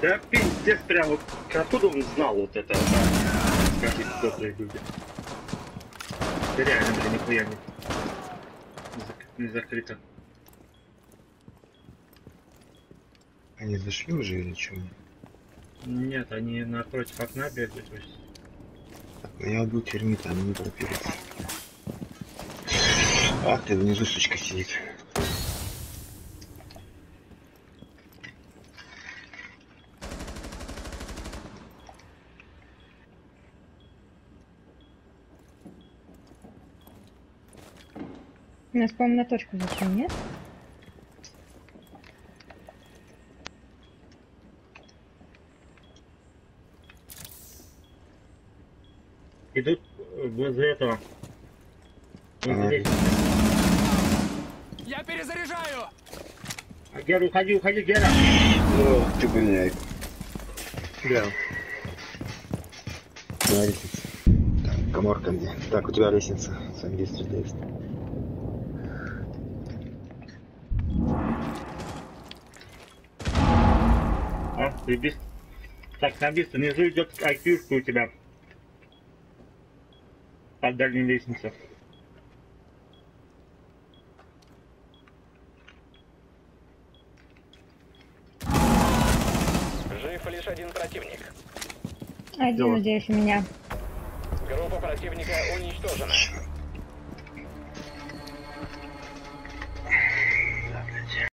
Да пиздец, прям вот откуда он знал вот это? а? Скажите, добрые люди. Да реально, блин, нихуя не, не закрыто. Они зашли уже или что? Нет, они напротив окна бегают. Так, я убил термита, они не торопились. Ах ты, внизу сучка сидит. Нас, по-моему, на точку зашли, нет? Идут э, возле этого. Вот Ага. здесь. Я перезаряжаю! А, Гера, уходи, уходи, Гера! Ох ты, блядь. Да. На лестнице. Так, коморка где? Так, у тебя лестница. Сам где стреляет. Ты без... Так, написано, внизу идет айкюшка у тебя. Под дальней лестнице. Жив лишь один противник. Один, Дело. надеюсь, у меня. Группа противника уничтожена.